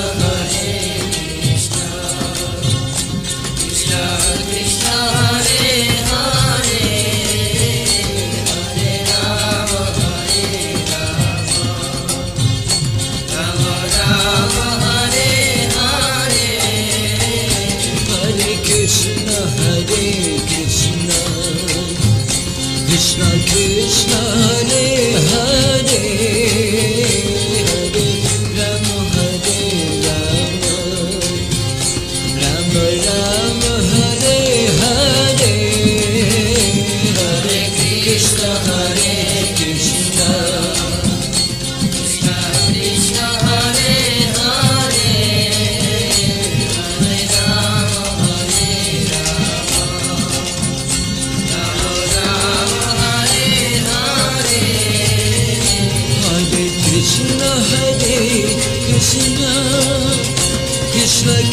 love.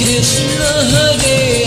Krishna Hare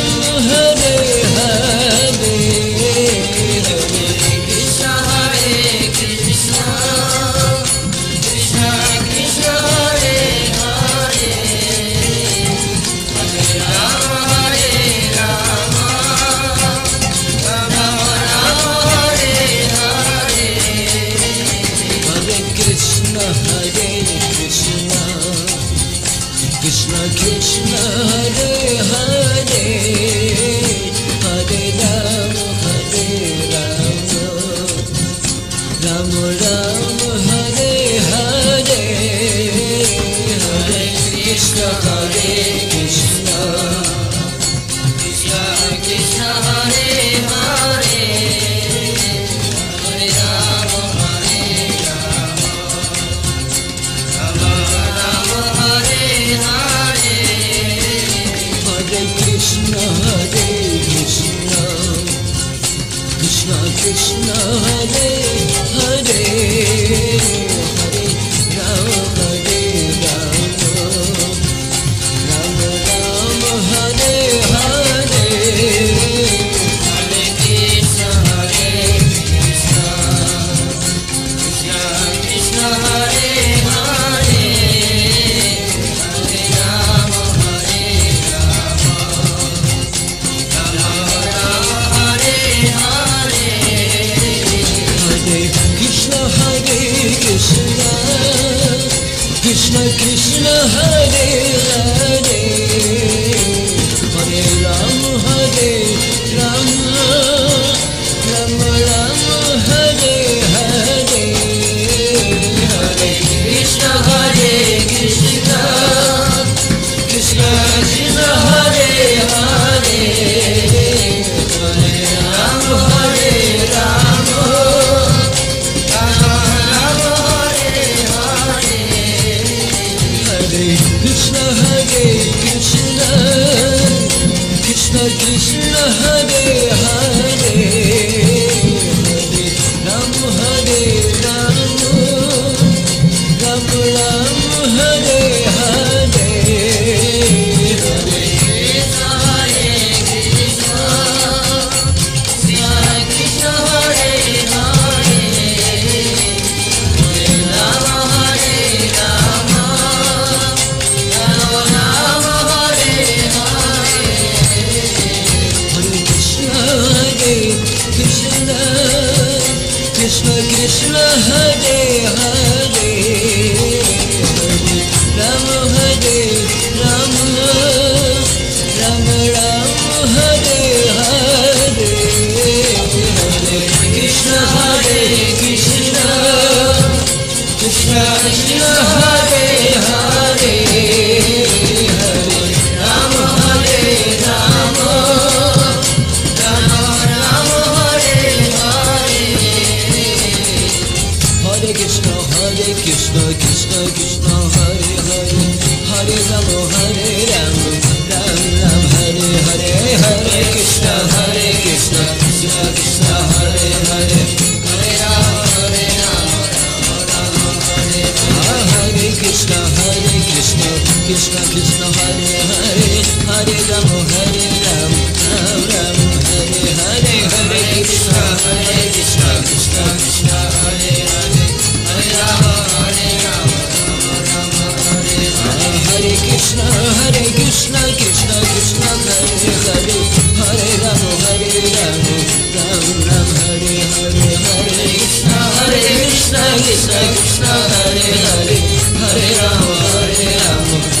Krishna Hare Hare Hare Ram Hare. Krishna Krishna Hare Hare Hare Ramo Hare Ram Ram Ram Hare Hare Hare Krishna Hare Krishna Krishna Krishna Hare Hare Hare Rama Hare Rama Rama Rama Hare Hare Hare Krishna Hare Krishna Krishna Krishna Hare Hare Hare Ramo Hare Ramo Ram Ram Hare Hare Hare Krishna Hare Krishna Krishna Krishna Hare Hare Hare Rama Hare Rama.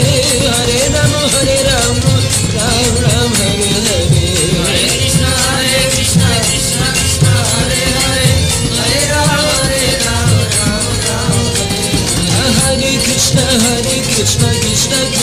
Hare Ram Krishna, Krishna Ram